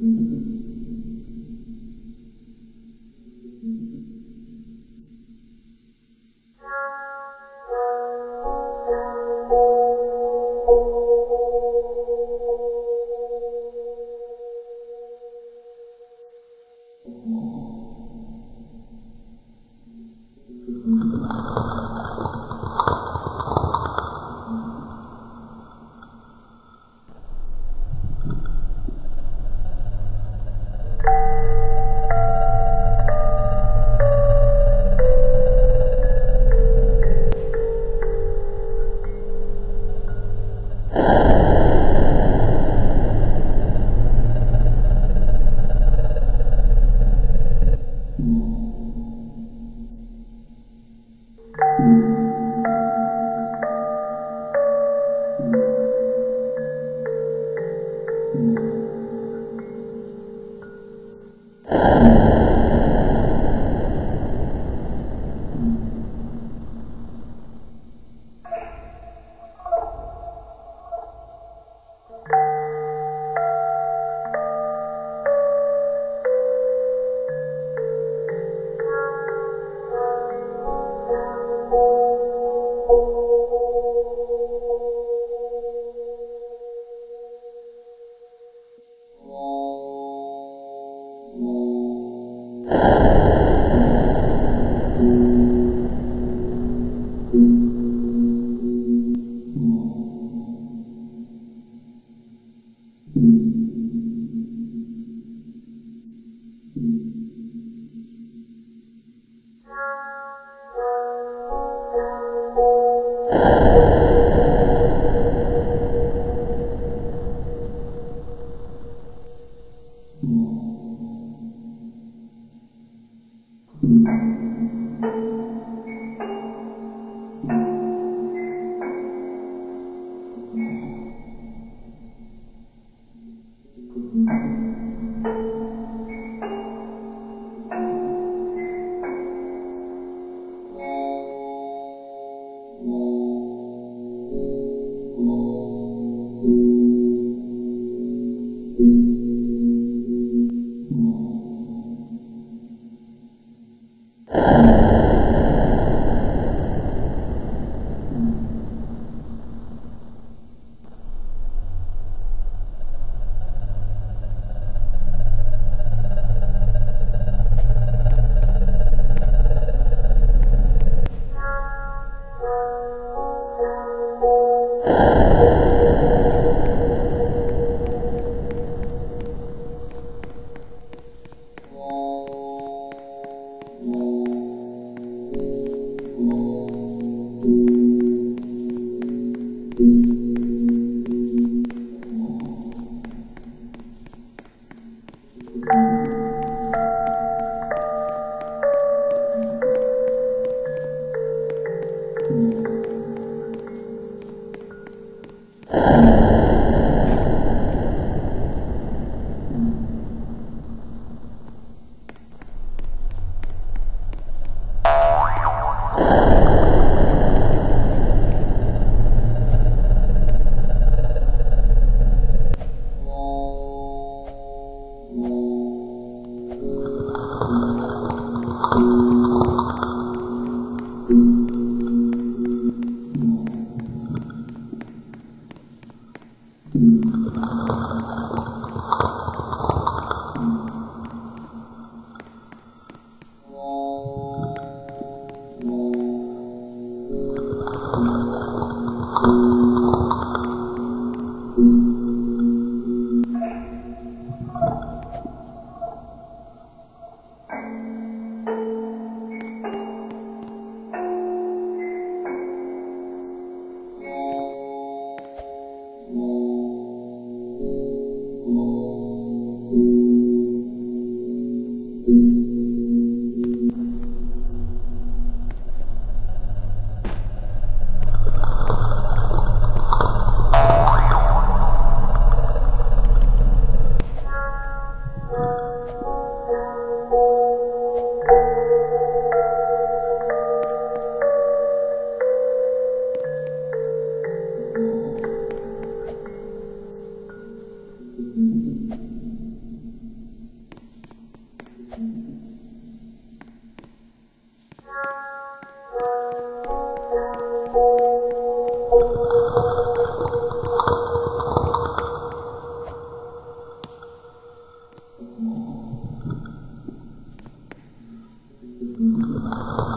Mm-hmm. Mm-hmm. you